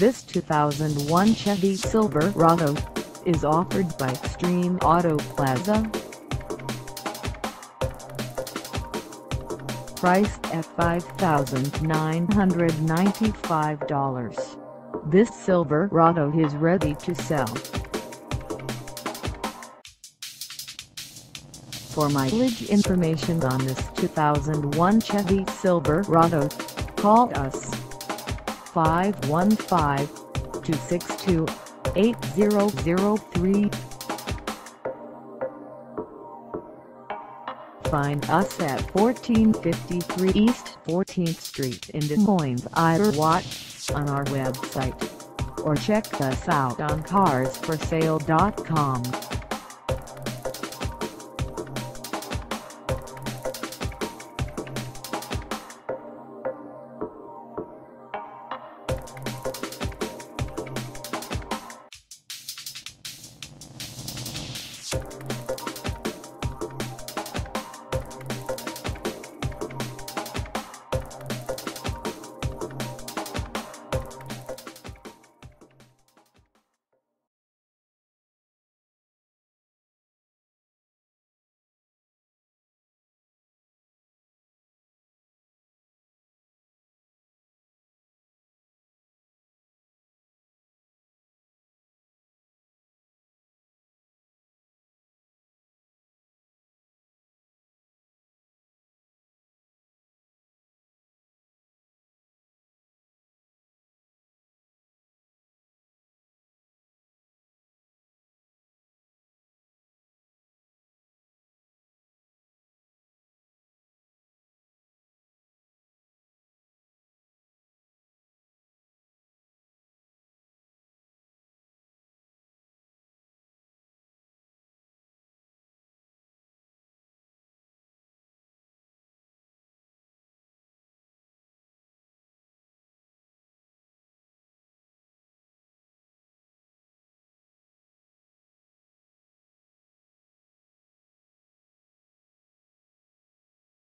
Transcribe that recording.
This 2001 Chevy Silverado is offered by Extreme Auto Plaza. Priced at $5,995. This silver Silverado is ready to sell. For mileage information on this 2001 Chevy Silverado, call us 515-262-8003. Find us at 1453 East 14th Street in Des Moines, Iowa on our website or check us out on carsforsale.com.